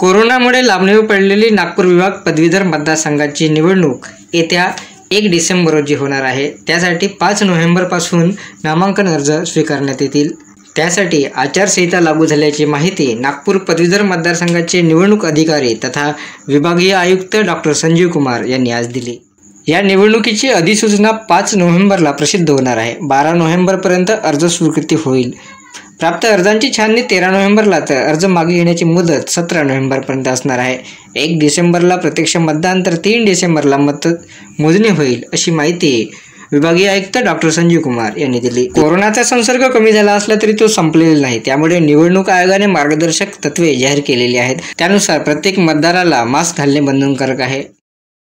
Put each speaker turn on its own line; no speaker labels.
कोरोनामुळे लांबणीवर पडलेली नागपूर विभाग पदवीधर मतदारसंघाची निवडणूक येत्या एक डिसेंबर रोजी होणार आहे. त्यासाठी पाच नोव्हेंबरपासून नामांकन अर्ज स्वीकारण्यात येतील. त्यासाठी आचारसंहिता लागू झाल्याची माहिती नागपूर पदवीधर मतदारसंघाचे निवडणूक अधिकारी तथा विभागीय आयुक्त डॉक्टर संजीव कुमार यांनी आज दिली. या निवडणुकीची अधिसूचना पाच नोव्हेंबरला प्रसिद्ध होणार आहे. बारा नोव्हेंबरपर्यंत अर्ज स्वीकृती होईल. प्राप्त अर्जांची छाननी तेरा नोव्हेंबरला तर अर्ज मागे घेण्याची मुदत सतरा नोव्हेंबरपर्यंत असणार आहे. एक डिसेंबरला प्रत्यक्ष मतदान तर तीन डिसेंबरला मत मोजणी होईल अशी माहिती विभागीय आयुक्त डॉक्टर संजीव कुमार यांनी दिली. कोरोनाचा संसर्ग कमी झाला असला तरी तो संपलेला नाही. त्यामुळे निवडणूक आयोगाने मार्गदर्शक तत्वे जाहीर केलेली आहेत. त्यानुसार प्रत्येक मतदाराला मास्क घालणे बंधनकारक आहे.